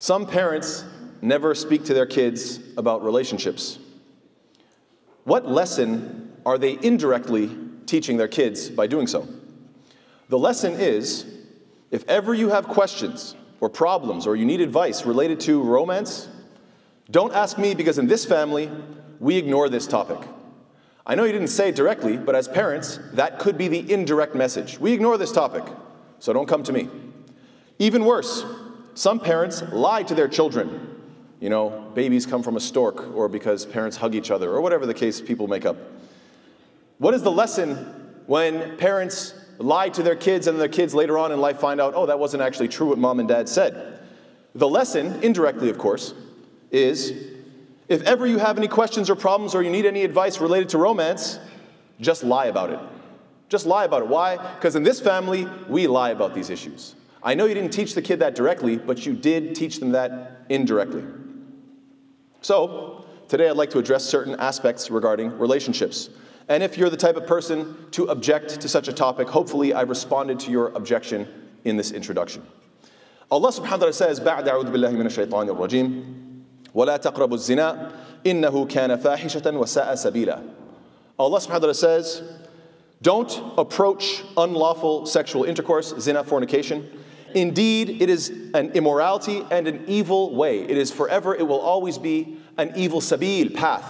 Some parents never speak to their kids about relationships. What lesson are they indirectly teaching their kids by doing so? The lesson is if ever you have questions or problems or you need advice related to romance, don't ask me because in this family, we ignore this topic. I know you didn't say it directly, but as parents, that could be the indirect message. We ignore this topic, so don't come to me. Even worse, some parents lie to their children. You know, babies come from a stork, or because parents hug each other, or whatever the case people make up. What is the lesson when parents lie to their kids and their kids later on in life find out, oh, that wasn't actually true what mom and dad said? The lesson, indirectly of course, is if ever you have any questions or problems or you need any advice related to romance, just lie about it. Just lie about it. Why? Because in this family, we lie about these issues. I know you didn't teach the kid that directly, but you did teach them that indirectly. So, today I'd like to address certain aspects regarding relationships. And if you're the type of person to object to such a topic, hopefully I've responded to your objection in this introduction. Allah subhanahu wa ta'ala says, بعد أعوذ بالله من الشيطان الرجيم ولا تقربوا الزنا إنه كان فاحشة وساء سبيلا Allah subhanahu wa ta'ala says, don't approach unlawful sexual intercourse, zina, fornication, Indeed, it is an immorality and an evil way. It is forever, it will always be an evil sabil, path.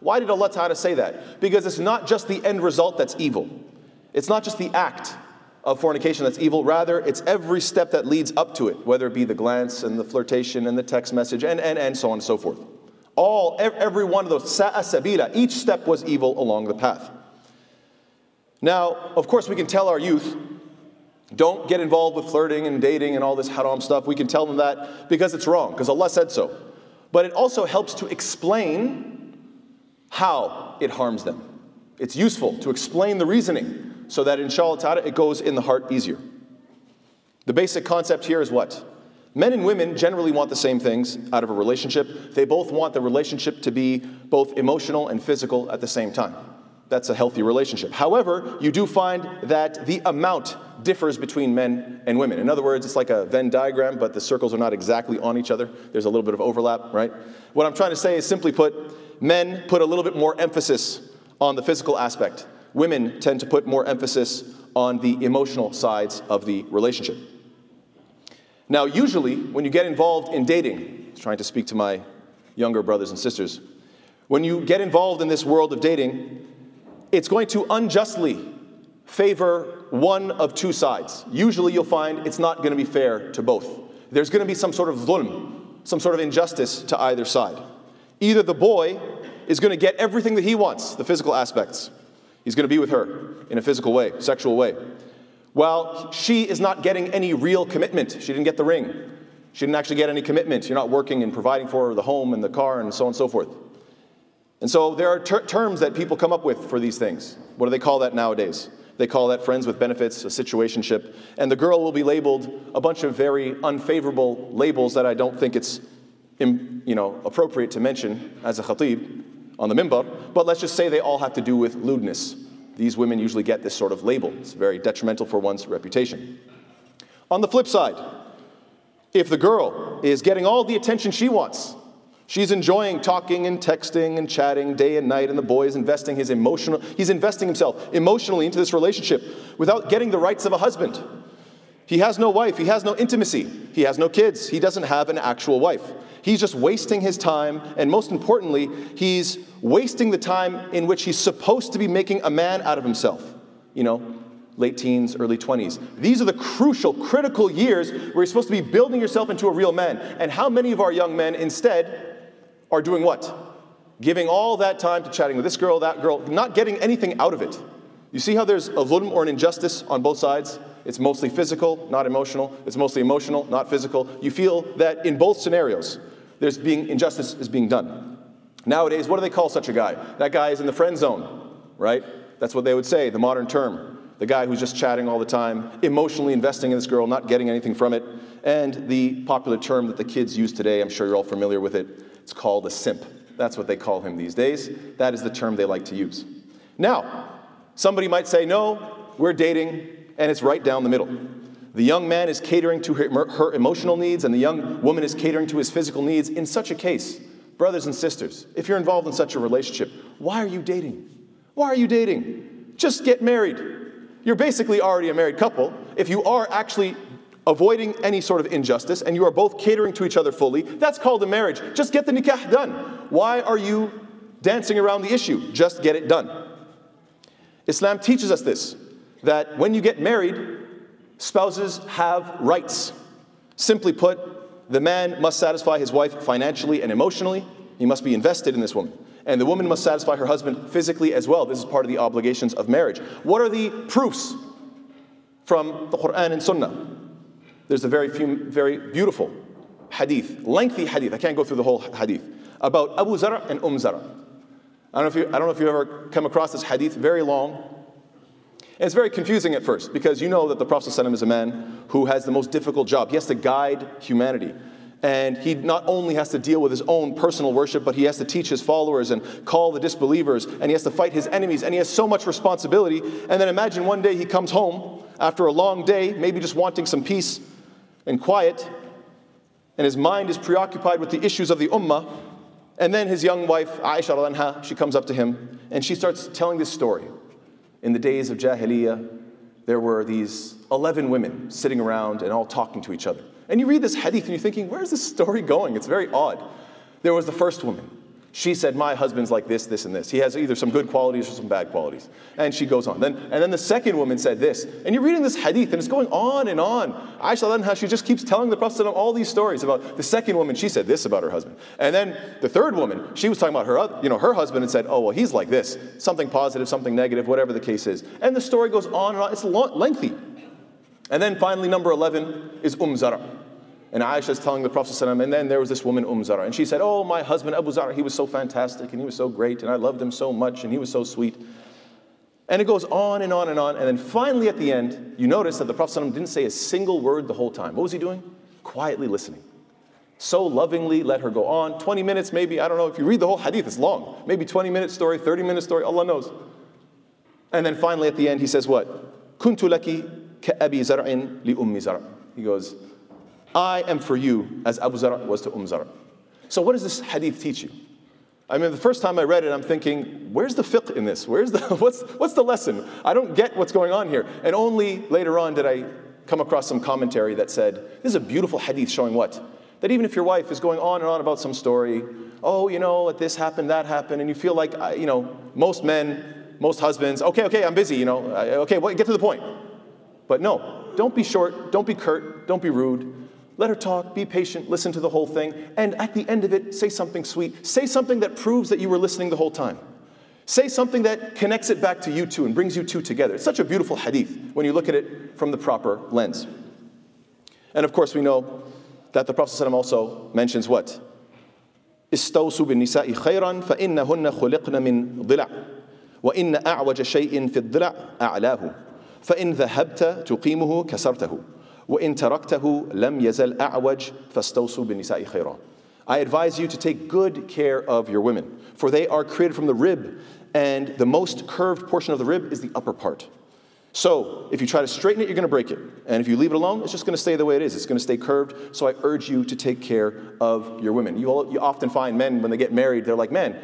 Why did Allah Ta'ala say that? Because it's not just the end result that's evil. It's not just the act of fornication that's evil. Rather, it's every step that leads up to it, whether it be the glance and the flirtation and the text message and, and, and so on and so forth. All, every one of those, sa'a sabila, each step was evil along the path. Now, of course, we can tell our youth don't get involved with flirting and dating and all this haram stuff. We can tell them that because it's wrong, because Allah said so. But it also helps to explain how it harms them. It's useful to explain the reasoning so that inshallah it goes in the heart easier. The basic concept here is what? Men and women generally want the same things out of a relationship. They both want the relationship to be both emotional and physical at the same time that's a healthy relationship. However, you do find that the amount differs between men and women. In other words, it's like a Venn diagram, but the circles are not exactly on each other. There's a little bit of overlap, right? What I'm trying to say is simply put, men put a little bit more emphasis on the physical aspect. Women tend to put more emphasis on the emotional sides of the relationship. Now, usually, when you get involved in dating, trying to speak to my younger brothers and sisters, when you get involved in this world of dating, it's going to unjustly favor one of two sides. Usually you'll find it's not going to be fair to both. There's going to be some sort of dhulm, some sort of injustice to either side. Either the boy is going to get everything that he wants, the physical aspects. He's going to be with her in a physical way, sexual way. While she is not getting any real commitment. She didn't get the ring. She didn't actually get any commitment. You're not working and providing for her the home and the car and so on and so forth. And so there are ter- terms that people come up with for these things. What do they call that nowadays? They call that friends with benefits, a situationship. And the girl will be labeled a bunch of very unfavorable labels that I don't think it's you know, appropriate to mention as a khatib on the mimbar. But let's just say they all have to do with lewdness. These women usually get this sort of label. It's very detrimental for one's reputation. On the flip side, if the girl is getting all the attention she wants, She's enjoying talking and texting and chatting day and night, and the boy is investing his emotional, he's investing himself emotionally into this relationship without getting the rights of a husband. He has no wife, he has no intimacy, he has no kids, he doesn't have an actual wife. He's just wasting his time, and most importantly, he's wasting the time in which he's supposed to be making a man out of himself. You know, late teens, early 20s. These are the crucial, critical years where you're supposed to be building yourself into a real man. And how many of our young men instead are doing what? Giving all that time to chatting with this girl, that girl, not getting anything out of it. You see how there's a zulm or an injustice on both sides? It's mostly physical, not emotional. It's mostly emotional, not physical. You feel that in both scenarios, there's being injustice is being done. Nowadays, what do they call such a guy? That guy is in the friend zone, right? That's what they would say, the modern term. The guy who's just chatting all the time, emotionally investing in this girl, not getting anything from it. And the popular term that the kids use today, I'm sure you're all familiar with it, it's called a simp. That's what they call him these days. That is the term they like to use. Now, somebody might say, no, we're dating, and it's right down the middle. The young man is catering to her, her emotional needs, and the young woman is catering to his physical needs. In such a case, brothers and sisters, if you're involved in such a relationship, why are you dating? Why are you dating? Just get married. You're basically already a married couple. If you are actually avoiding any sort of injustice and you are both catering to each other fully, that's called a marriage. Just get the nikah done. Why are you dancing around the issue? Just get it done. Islam teaches us this that when you get married, spouses have rights. Simply put, the man must satisfy his wife financially and emotionally. He must be invested in this woman. And the woman must satisfy her husband physically as well. This is part of the obligations of marriage. What are the proofs from the Quran and Sunnah? There's a very, few, very beautiful hadith, lengthy hadith. I can't go through the whole hadith about Abu Zar and Umm Zar. I don't, know if you, I don't know if you've ever come across this hadith, very long. And it's very confusing at first because you know that the Prophet ﷺ is a man who has the most difficult job. He has to guide humanity. And he not only has to deal with his own personal worship, but he has to teach his followers and call the disbelievers, and he has to fight his enemies, and he has so much responsibility. And then imagine one day he comes home after a long day, maybe just wanting some peace and quiet, and his mind is preoccupied with the issues of the ummah. And then his young wife, Aisha, anha, she comes up to him and she starts telling this story in the days of Jahiliyyah, there were these 11 women sitting around and all talking to each other. And you read this hadith and you're thinking, where's this story going? It's very odd. There was the first woman. She said, My husband's like this, this, and this. He has either some good qualities or some bad qualities. And she goes on. Then, and then the second woman said this. And you're reading this hadith, and it's going on and on. Aisha, how she just keeps telling the Prophet all these stories about the second woman. She said this about her husband. And then the third woman, she was talking about her, you know, her husband and said, Oh, well, he's like this. Something positive, something negative, whatever the case is. And the story goes on and on. It's lengthy. And then finally, number 11 is Umm Zara. And Aisha is telling the Prophet and then there was this woman, Umm Zara, and she said, Oh, my husband Abu Zara, he was so fantastic, and he was so great, and I loved him so much, and he was so sweet. And it goes on and on and on. And then finally at the end, you notice that the Prophet didn't say a single word the whole time. What was he doing? Quietly listening. So lovingly let her go on. 20 minutes, maybe, I don't know. If you read the whole hadith, it's long. Maybe 20 minute story, 30 minute story, Allah knows. And then finally at the end, he says what? Kuntu laki ka abi li ummi zar'. He goes, I am for you as Abu Zar was to Umm Zar. So what does this hadith teach you? I mean, the first time I read it, I'm thinking, where's the fiqh in this? Where's the, what's, what's the lesson? I don't get what's going on here. And only later on did I come across some commentary that said, this is a beautiful hadith showing what? That even if your wife is going on and on about some story, oh, you know, this happened, that happened, and you feel like, you know, most men, most husbands, okay, okay, I'm busy, you know, okay, well, get to the point. But no, don't be short, don't be curt, don't be rude. Let her talk, be patient, listen to the whole thing, and at the end of it, say something sweet. Say something that proves that you were listening the whole time. Say something that connects it back to you two and brings you two together. It's such a beautiful hadith when you look at it from the proper lens. And of course, we know that the Prophet ﷺ also mentions what? استوصوا بالنساء خيرا فإنهن خلقن من ضلع وإن أعوج شيء في الضلع أعلاه فإن ذهبت تقيمه كسرته وإن تركته لم يزل أعوج فاستوصوا بالنساء خيرا. I advise you to take good care of your women, for they are created from the rib, and the most curved portion of the rib is the upper part. So, if you try to straighten it, you're going to break it. And if you leave it alone, it's just going to stay the way it is. It's going to stay curved. So, I urge you to take care of your women. You, all, you often find men, when they get married, they're like, man,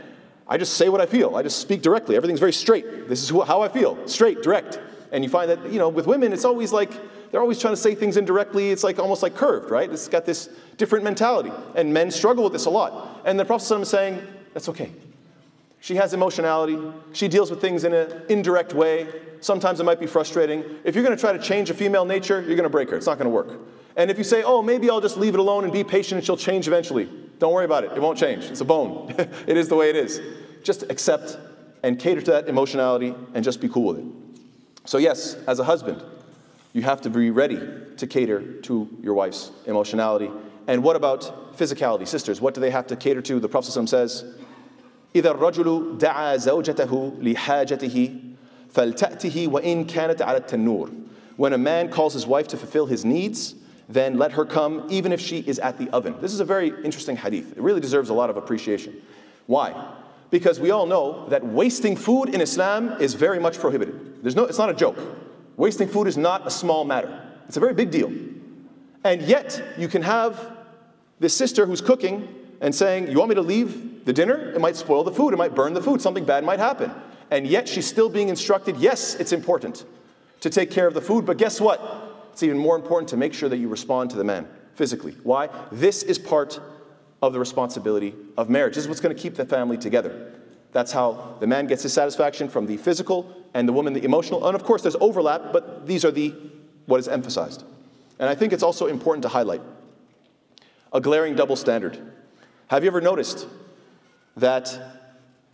I just say what I feel. I just speak directly. Everything's very straight. This is who, how I feel. Straight, direct. And you find that, you know, with women, it's always like, they're always trying to say things indirectly. It's like almost like curved, right? It's got this different mentality. And men struggle with this a lot. And the Prophet is saying, that's okay. She has emotionality. She deals with things in an indirect way. Sometimes it might be frustrating. If you're going to try to change a female nature, you're going to break her. It's not going to work. And if you say, oh, maybe I'll just leave it alone and be patient and she'll change eventually, don't worry about it. It won't change. It's a bone. it is the way it is. Just accept and cater to that emotionality and just be cool with it. So, yes, as a husband, you have to be ready to cater to your wife's emotionality. And what about physicality? Sisters, what do they have to cater to? The Prophet says, إذا الرجل دعا زوجته لحاجته فلتأته وإن كانت على التنور. When a man calls his wife to fulfill his needs, then let her come even if she is at the oven. This is a very interesting hadith. It really deserves a lot of appreciation. Why? Because we all know that wasting food in Islam is very much prohibited. There's no, it's not a joke. Wasting food is not a small matter. It's a very big deal. And yet, you can have this sister who's cooking and saying, You want me to leave the dinner? It might spoil the food, it might burn the food, something bad might happen. And yet, she's still being instructed, Yes, it's important to take care of the food, but guess what? It's even more important to make sure that you respond to the man physically. Why? This is part of the responsibility of marriage. This is what's going to keep the family together. That's how the man gets his satisfaction from the physical and the woman the emotional. And of course, there's overlap, but these are the what is emphasized. And I think it's also important to highlight a glaring double standard. Have you ever noticed that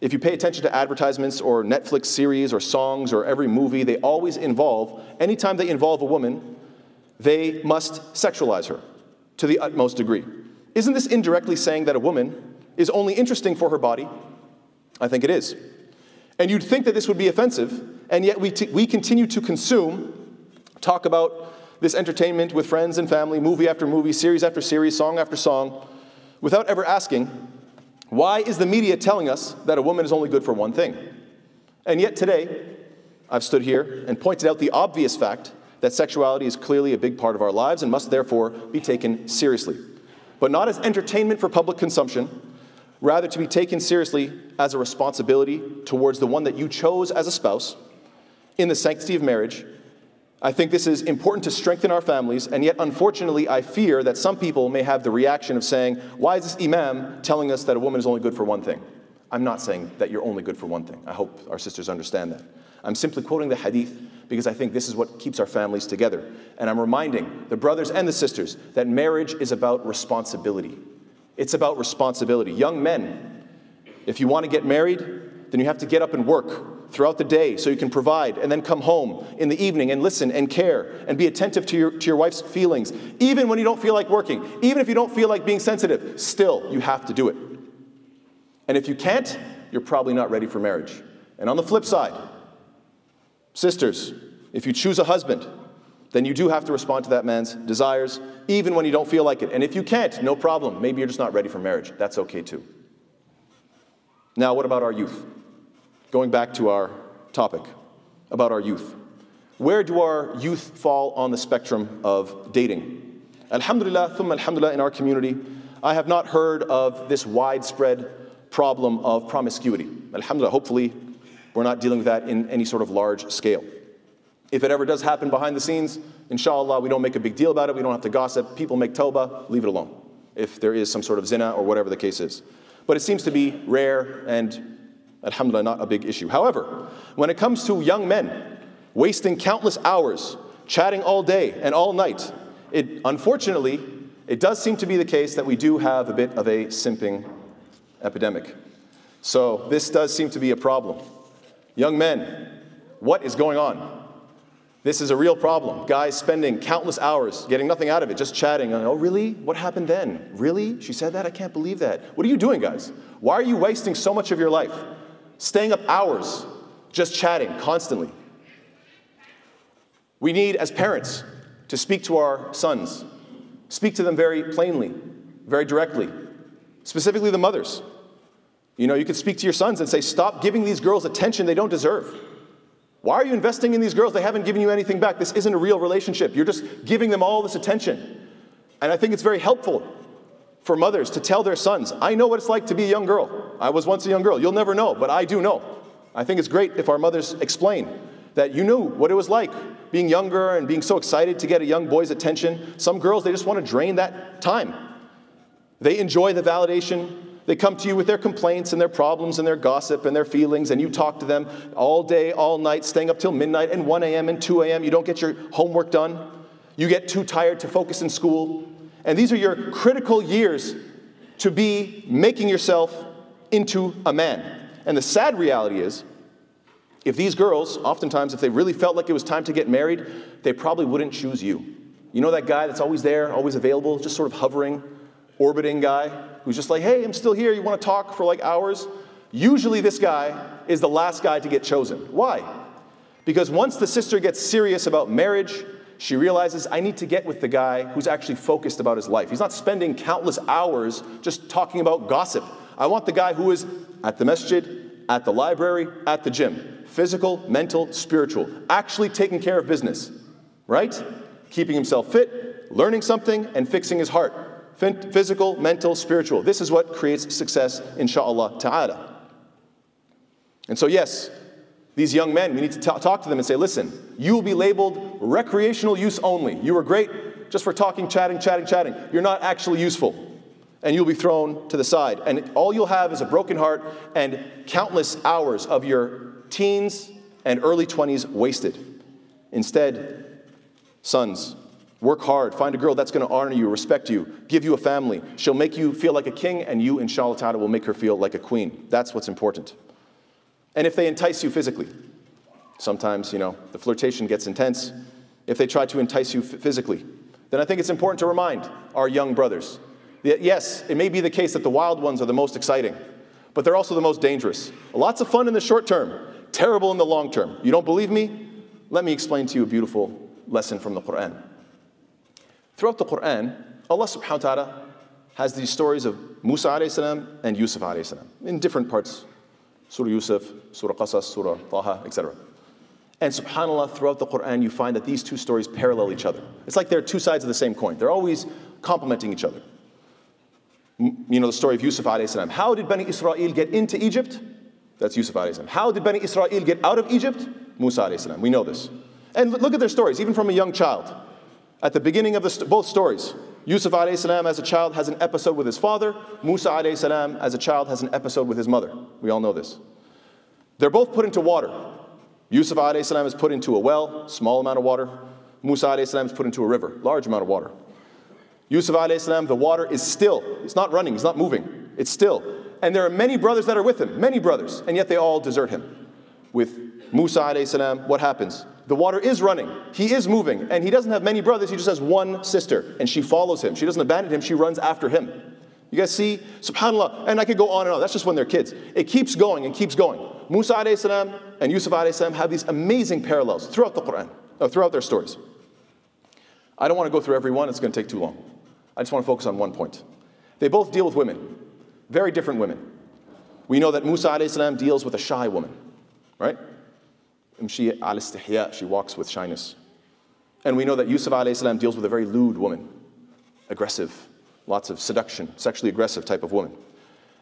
if you pay attention to advertisements or Netflix series or songs or every movie, they always involve, anytime they involve a woman, they must sexualize her to the utmost degree. Isn't this indirectly saying that a woman is only interesting for her body? I think it is. And you'd think that this would be offensive, and yet we, we continue to consume, talk about this entertainment with friends and family, movie after movie, series after series, song after song, without ever asking, why is the media telling us that a woman is only good for one thing? And yet today, I've stood here and pointed out the obvious fact that sexuality is clearly a big part of our lives and must therefore be taken seriously. But not as entertainment for public consumption, rather to be taken seriously as a responsibility towards the one that you chose as a spouse in the sanctity of marriage I think this is important to strengthen our families, and yet, unfortunately, I fear that some people may have the reaction of saying, Why is this Imam telling us that a woman is only good for one thing? I'm not saying that you're only good for one thing. I hope our sisters understand that. I'm simply quoting the hadith because I think this is what keeps our families together. And I'm reminding the brothers and the sisters that marriage is about responsibility. It's about responsibility. Young men, if you want to get married, then you have to get up and work throughout the day so you can provide, and then come home in the evening and listen and care and be attentive to your, to your wife's feelings, even when you don't feel like working, even if you don't feel like being sensitive, still, you have to do it. And if you can't, you're probably not ready for marriage. And on the flip side, sisters, if you choose a husband, then you do have to respond to that man's desires, even when you don't feel like it. And if you can't, no problem. Maybe you're just not ready for marriage. That's okay too. Now, what about our youth? Going back to our topic about our youth. Where do our youth fall on the spectrum of dating? Alhamdulillah, thumma alhamdulillah, in our community, I have not heard of this widespread problem of promiscuity. Alhamdulillah, hopefully, we're not dealing with that in any sort of large scale. If it ever does happen behind the scenes, inshallah, we don't make a big deal about it, we don't have to gossip. People make tawbah, leave it alone, if there is some sort of zina or whatever the case is. But it seems to be rare and Alhamdulillah, not a big issue. However, when it comes to young men wasting countless hours chatting all day and all night, it unfortunately, it does seem to be the case that we do have a bit of a simping epidemic. So this does seem to be a problem. Young men, what is going on? This is a real problem. Guys spending countless hours getting nothing out of it, just chatting. Oh, really? What happened then? Really? She said that? I can't believe that. What are you doing, guys? Why are you wasting so much of your life? staying up hours just chatting constantly. We need, as parents, to speak to our sons, speak to them very plainly, very directly, specifically the mothers. You know, you could speak to your sons and say, Stop giving these girls attention they don't deserve. Why are you investing in these girls? They haven't given you anything back. This isn't a real relationship. You're just giving them all this attention. And I think it's very helpful for mothers to tell their sons, I know what it's like to be a young girl. I was once a young girl. You'll never know, but I do know. I think it's great if our mothers explain that you knew what it was like being younger and being so excited to get a young boy's attention. Some girls, they just want to drain that time. They enjoy the validation. They come to you with their complaints and their problems and their gossip and their feelings, and you talk to them all day, all night, staying up till midnight and 1 a.m. and 2 a.m. You don't get your homework done. You get too tired to focus in school. And these are your critical years to be making yourself into a man. And the sad reality is, if these girls, oftentimes, if they really felt like it was time to get married, they probably wouldn't choose you. You know that guy that's always there, always available, just sort of hovering, orbiting guy who's just like, hey, I'm still here, you want to talk for like hours? Usually, this guy is the last guy to get chosen. Why? Because once the sister gets serious about marriage, she realizes I need to get with the guy who's actually focused about his life. He's not spending countless hours just talking about gossip. I want the guy who is at the masjid, at the library, at the gym, physical, mental, spiritual, actually taking care of business, right? keeping himself fit, learning something, and fixing his heart. Physical, mental, spiritual. This is what creates success, inshallah ta'ala. And so, yes, these young men, we need to talk to them and say, listen, you will be labeled recreational use only. You were great just for talking, chatting, chatting, chatting. You're not actually useful. And you'll be thrown to the side. And all you'll have is a broken heart and countless hours of your teens and early 20s wasted. Instead, sons, work hard. Find a girl that's going to honor you, respect you, give you a family. She'll make you feel like a king, and you, inshallah ta'ala, will make her feel like a queen. That's what's important. And if they entice you physically, sometimes, you know, the flirtation gets intense. If they try to entice you physically, then I think it's important to remind our young brothers that yes, it may be the case that the wild ones are the most exciting, but they're also the most dangerous. Lots of fun in the short term, terrible in the long term. You don't believe me? Let me explain to you a beautiful lesson from the Quran. Throughout the Quran, Allah subhanahu wa ta'ala has these stories of Musa alayhi salam and Yusuf alayhi salam in different parts Surah Yusuf, Surah Qasas, Surah Taha, etc. And subhanAllah, throughout the Quran, you find that these two stories parallel each other. It's like they're two sides of the same coin. They're always complementing each other. You know the story of Yusuf alayhi How did Bani Israel get into Egypt? That's Yusuf alayhi How did Bani Israel get out of Egypt? Musa alayhi We know this. And look at their stories, even from a young child. At the beginning of the, both stories, Yusuf salam as a child has an episode with his father. Musa salam as a child has an episode with his mother. We all know this. They're both put into water. Yusuf salam is put into a well, small amount of water. Musa salam is put into a river, large amount of water. Yusuf salam, the water is still. It's not running, it's not moving. It's still. And there are many brothers that are with him, many brothers, and yet they all desert him. With Musa salam, what happens? The water is running. He is moving. And he doesn't have many brothers. He just has one sister. And she follows him. She doesn't abandon him. She runs after him. You guys see? SubhanAllah. And I could go on and on. That's just when they're kids. It keeps going and keeps going. Musa salam and Yusuf salam have these amazing parallels throughout the Quran, uh, throughout their stories. I don't want to go through every one. It's going to take too long. I just want to focus on one point. They both deal with women. Very different women. We know that Musa salam deals with a shy woman, right? Um, Imshi al istihya, she walks with shyness. And we know that Yusuf salam deals with a very lewd woman, aggressive, lots of seduction, sexually aggressive type of woman.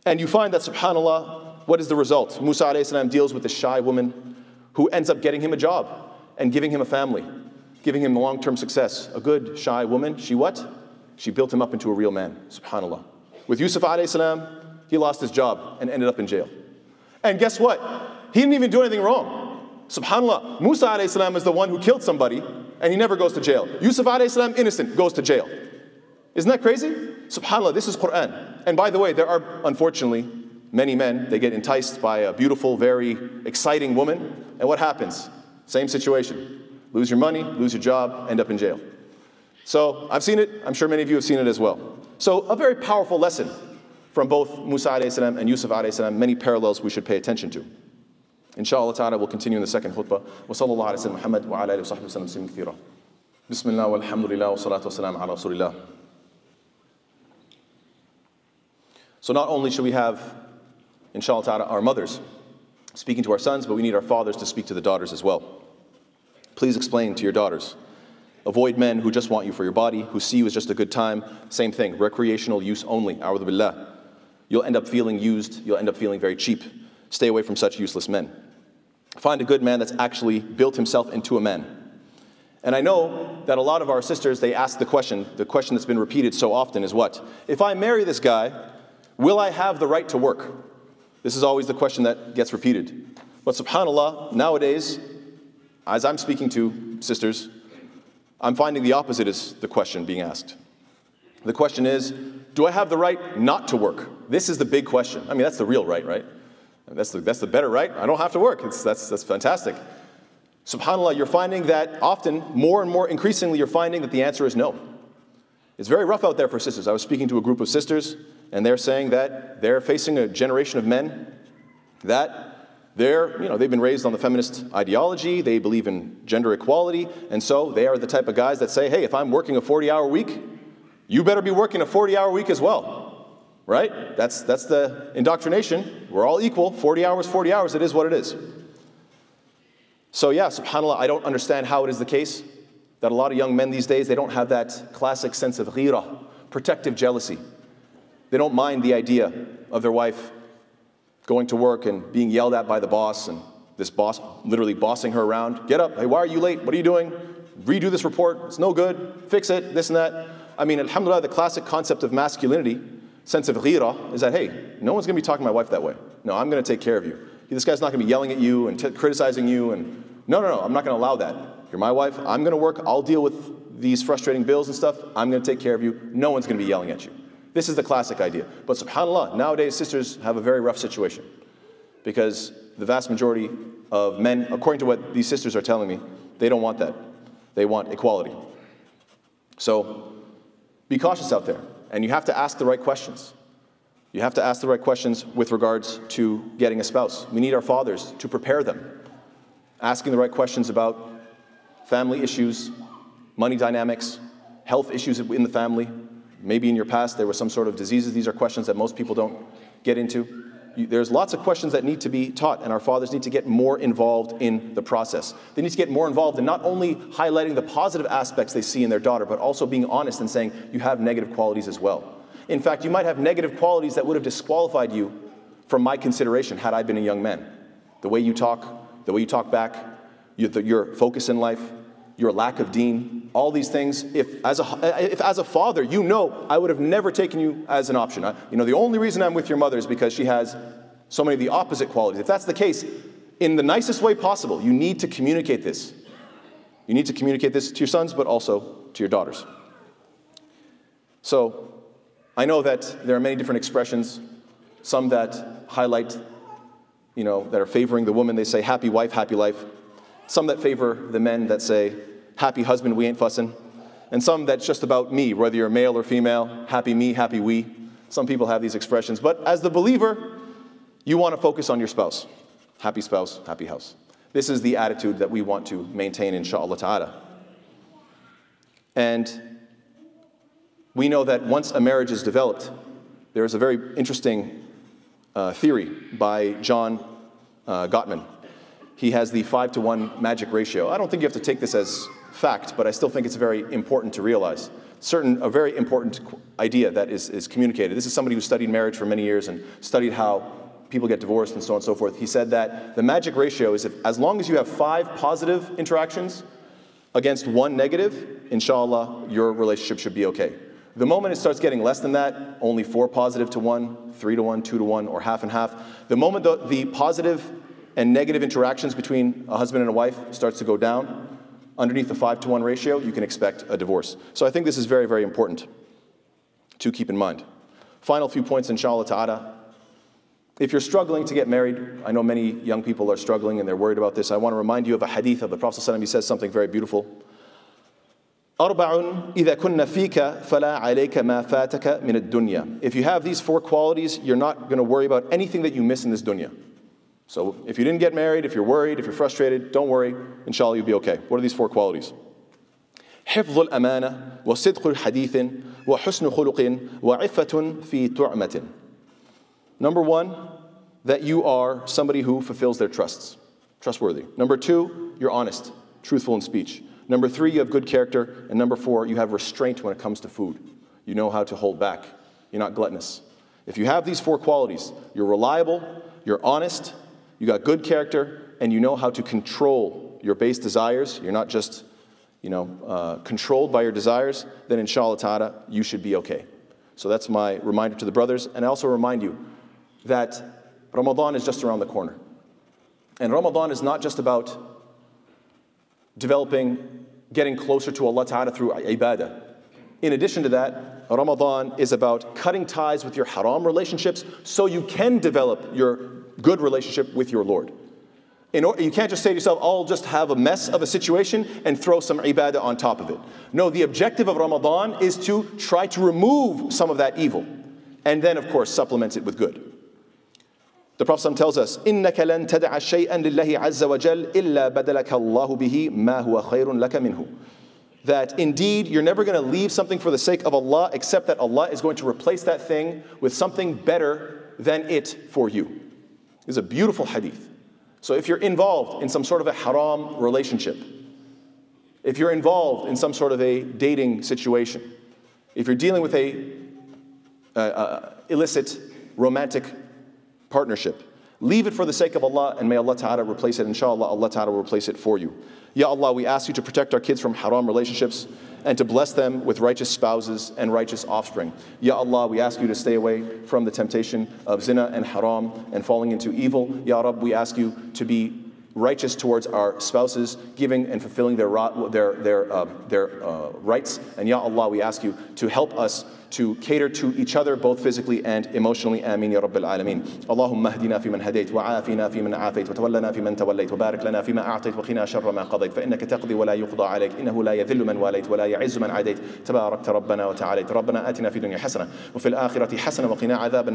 And you find that, subhanAllah, what is the result? Musa salam deals with a shy woman who ends up getting him a job and giving him a family, giving him long term success. A good, shy woman, she what? She built him up into a real man, subhanAllah. With Yusuf salam, he lost his job and ended up in jail. And guess what? He didn't even do anything wrong. SubhanAllah, Musa alayhi is the one who killed somebody and he never goes to jail. Yusuf alayhi innocent, goes to jail. Isn't that crazy? SubhanAllah, this is Quran. And by the way, there are unfortunately many men, they get enticed by a beautiful, very exciting woman, and what happens? Same situation. Lose your money, lose your job, end up in jail. So I've seen it, I'm sure many of you have seen it as well. So a very powerful lesson from both Musa and Yusuf many parallels we should pay attention to. Inshallah ta'ala, we'll continue in the second khutbah. Wa sallallahu alayhi wa Muhammad wa ala alihi wa sallam kathira. Bismillah walhamdulillah wa salatu wa salam ala rasulillah. So not only should we have, inshallah ta'ala, our mothers speaking to our sons, but we need our fathers to speak to the daughters as well. Please explain to your daughters. Avoid men who just want you for your body, who see you as just a good time. Same thing, recreational use only. A'udhu billah. You'll end up feeling used, you'll end up feeling very cheap. Stay away from such useless men. Find a good man that's actually built himself into a man. And I know that a lot of our sisters, they ask the question, the question that's been repeated so often is what? If I marry this guy, will I have the right to work? This is always the question that gets repeated. But subhanAllah, nowadays, as I'm speaking to sisters, I'm finding the opposite is the question being asked. The question is, do I have the right not to work? This is the big question. I mean, that's the real right, right? That's the, that's the better right. I don't have to work. It's, that's, that's fantastic. SubhanAllah, you're finding that often, more and more increasingly, you're finding that the answer is no. It's very rough out there for sisters. I was speaking to a group of sisters, and they're saying that they're facing a generation of men that they're, you know, they've been raised on the feminist ideology, they believe in gender equality, and so they are the type of guys that say, hey, if I'm working a 40 hour week, you better be working a 40 hour week as well right? That's, that's the indoctrination. We're all equal. 40 hours, 40 hours, it is what it is. So, yeah, subhanAllah, I don't understand how it is the case that a lot of young men these days, they don't have that classic sense of ghira, protective jealousy. They don't mind the idea of their wife going to work and being yelled at by the boss and this boss literally bossing her around. Get up, hey, why are you late? What are you doing? Redo this report, it's no good, fix it, this and that. I mean, alhamdulillah, the classic concept of masculinity, sense of ghira, is that, hey, no one's gonna be talking to my wife that way. No, I'm gonna take care of you. This guy's not gonna be yelling at you and t- criticizing you and no, no, no, I'm not gonna allow that. You're my wife, I'm gonna work, I'll deal with these frustrating bills and stuff, I'm gonna take care of you, no one's gonna be yelling at you. This is the classic idea. But subhanAllah, nowadays sisters have a very rough situation because the vast majority of men, according to what these sisters are telling me, they don't want that. They want equality. So be cautious out there, and you have to ask the right questions. You have to ask the right questions with regards to getting a spouse. We need our fathers to prepare them, asking the right questions about family issues, money dynamics, health issues in the family. Maybe in your past there was some sort of diseases. These are questions that most people don't get into there's lots of questions that need to be taught, and our fathers need to get more involved in the process. They need to get more involved in not only highlighting the positive aspects they see in their daughter, but also being honest and saying, you have negative qualities as well. In fact, you might have negative qualities that would have disqualified you from my consideration had I been a young man. The way you talk, the way you talk back, your, focus in life, your lack of deen, all these things. If as, a, if as a father, you know, I would have never taken you as an option. I, you know, the only reason I'm with your mother is because she has so many of the opposite qualities. If that's the case, in the nicest way possible, you need to communicate this. You need to communicate this to your sons, but also to your daughters. So, I know that there are many different expressions, some that highlight, you know, that are favoring the woman. They say, happy wife, happy life. Some that favor the men that say, happy husband, we ain't fussing. And some that's just about me, whether you're male or female, happy me, happy we. Some people have these expressions. But as the believer, you want to focus on your spouse. Happy spouse, happy house. This is the attitude that we want to maintain, inshallah ta'ala. And we know that once a marriage is developed, there is a very interesting uh, theory by John uh, Gottman he has the five to one magic ratio. I don't think you have to take this as fact, but I still think it's very important to realize. Certain, a very important idea that is, is communicated. This is somebody who studied marriage for many years and studied how people get divorced and so on and so forth. He said that the magic ratio is if, as long as you have five positive interactions against one negative, inshallah, your relationship should be okay. The moment it starts getting less than that, only four positive to one, three to one, two to one, or half and half, the moment the, the positive and negative interactions between a husband and a wife starts to go down, underneath the 5 to 1 ratio, you can expect a divorce. So I think this is very, very important to keep in mind. Final few points, inshallah ta'ala. If you're struggling to get married, I know many young people are struggling and they're worried about this. I want to remind you of a hadith of the Prophet. ﷺ. He says something very beautiful. If you have these four qualities, you're not going to worry about anything that you miss in this dunya. So if you didn't get married, if you're worried, if you're frustrated, don't worry. Inshallah, you'll be okay. What are these four qualities? حفظ الأمانة وصدق الحديث وحسن خلق وعفة في تعمة. Number one, that you are somebody who fulfills their trusts, trustworthy. Number two, you're honest, truthful in speech. Number three, you have good character. And number four, you have restraint when it comes to food. You know how to hold back. You're not gluttonous. If you have these four qualities, you're reliable, you're honest, you got good character, and you know how to control your base desires. You're not just, you know, uh, controlled by your desires. Then inshallah ta'ala, you should be okay. So that's my reminder to the brothers. And I also remind you that Ramadan is just around the corner. And Ramadan is not just about developing, getting closer to Allah Ta'ala through ibadah. In addition to that, Ramadan is about cutting ties with your haram relationships so you can develop your good relationship with your Lord. Order, you can't just say to yourself, I'll just have a mess of a situation and throw some ibadah on top of it. No, the objective of Ramadan is to try to remove some of that evil and then, of course, supplement it with good. The Prophet tells us, إِنَّكَ لَن تَدَعَ شَيْئًا لِلَّهِ عَزَّ وَجَلَّ إِلَّا بَدَلَكَ اللَّهُ بِهِ مَا هُوَ خَيْرٌ لَكَ مِنْهُ that indeed you're never going to leave something for the sake of Allah except that Allah is going to replace that thing with something better than it for you is a beautiful hadith. So if you're involved in some sort of a haram relationship, If you're involved in some sort of a dating situation, if you're dealing with a uh, uh, illicit romantic partnership, leave it for the sake of Allah and may Allah Ta'ala replace it. Inshallah, Allah Ta'ala will replace it for you. Ya Allah, we ask you to protect our kids from haram relationships and to bless them with righteous spouses and righteous offspring. Ya Allah, we ask you to stay away from the temptation of zina and haram and falling into evil. Ya Rab, we ask you to be righteous towards our spouses, giving and fulfilling their, their, their, uh, their uh, rights. And Ya Allah, we ask you to help us to cater to each other both physically and emotionally. Ameen ya Rabbil Alameen. Allahumma ahdina fi man hadayt wa afina fi man afayt wa tawallana fi man tawallayt wa barik lana fi ma a'tayt wa qina sharra ma qadayt. Fa innaka taqdi wa la yuqda alayk. Innahu la yadhillu man walayt wa la ya'izzu man adayt. Tabarakta rabbana wa ta'alayt. Rabbana atina fi dunya hasana wa fil akhirati hasana wa qina adhab